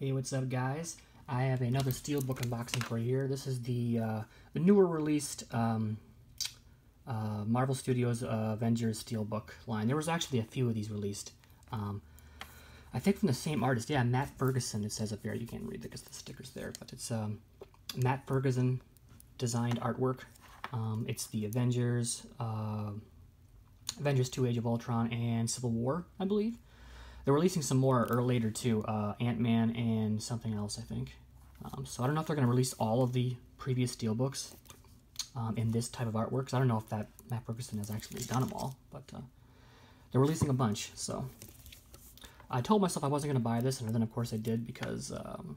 Hey, what's up, guys? I have another Steelbook unboxing for you here. This is the uh, the newer released um, uh, Marvel Studios uh, Avengers Steelbook line. There was actually a few of these released. Um, I think from the same artist. Yeah, Matt Ferguson. It says up there. You can't read it because the sticker's there, but it's um, Matt Ferguson designed artwork. Um, it's the Avengers, uh, Avengers 2 Age of Ultron, and Civil War, I believe. They're releasing some more or later too, uh, Ant-Man and something else, I think. Um, so I don't know if they're going to release all of the previous Steelbooks um, in this type of artwork. I don't know if that Matt Ferguson has actually done them all, but uh, they're releasing a bunch. So I told myself I wasn't going to buy this, and then of course I did because um,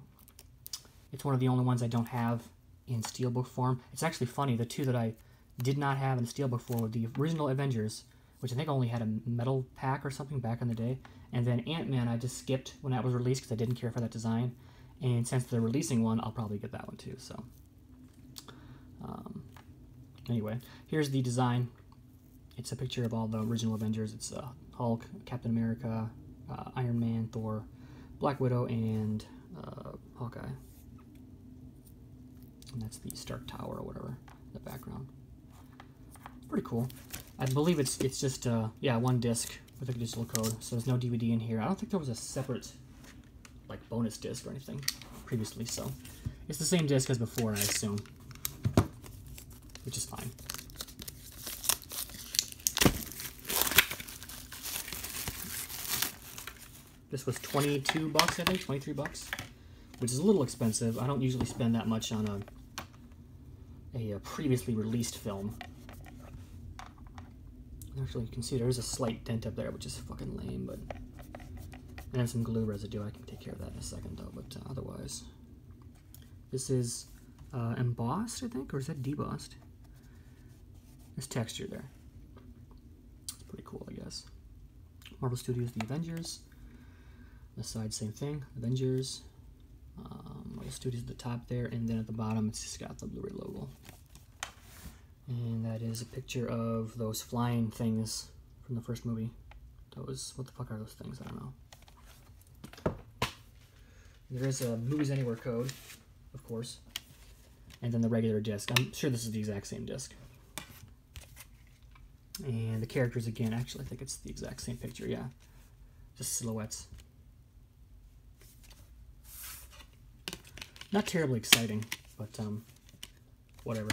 it's one of the only ones I don't have in Steelbook form. It's actually funny, the two that I did not have in Steelbook form were the original Avengers, which I think only had a metal pack or something back in the day, and then Ant-Man I just skipped when that was released because I didn't care for that design. And since they're releasing one, I'll probably get that one too. So um, anyway, here's the design. It's a picture of all the original Avengers. It's uh, Hulk, Captain America, uh, Iron Man, Thor, Black Widow, and uh, Hawkeye. And that's the Stark Tower or whatever in the background. Pretty cool. I believe it's it's just uh, yeah one disc with a digital code, so there's no DVD in here. I don't think there was a separate like bonus disc or anything previously, so it's the same disc as before, I assume, which is fine. This was 22 bucks, I think, 23 bucks, which is a little expensive. I don't usually spend that much on a, a, a previously released film. Actually, you can see there's a slight dent up there, which is fucking lame, but... And some glue residue. I can take care of that in a second, though, but uh, otherwise... This is uh, embossed, I think, or is that debossed? There's texture there. It's pretty cool, I guess. Marvel Studios The Avengers. The side, same thing. Avengers. Um, Marvel Studios at the top there, and then at the bottom, it's just got the Blu-ray logo. And that is a picture of those flying things from the first movie. Those, what the fuck are those things? I don't know. There is a Movies Anywhere code, of course. And then the regular disc. I'm sure this is the exact same disc. And the characters again, actually I think it's the exact same picture, yeah. Just silhouettes. Not terribly exciting, but um, whatever.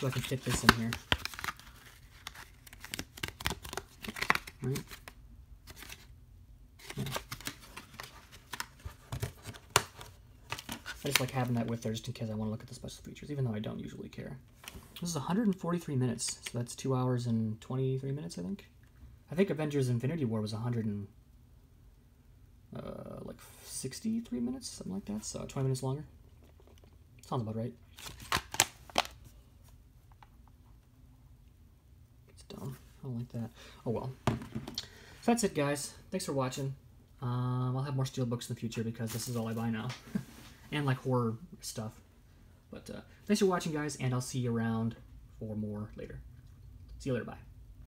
So I can fit this in here. Right? Yeah. I just like having that with there just in case I want to look at the special features, even though I don't usually care. This is 143 minutes, so that's 2 hours and 23 minutes, I think. I think Avengers Infinity War was 100 and, uh, like 63 minutes, something like that, so 20 minutes longer. Sounds about right. I don't like that. Oh well. So that's it, guys. Thanks for watching. Um, I'll have more steelbooks in the future because this is all I buy now. and like horror stuff. But uh, thanks for watching, guys, and I'll see you around for more later. See you later. Bye.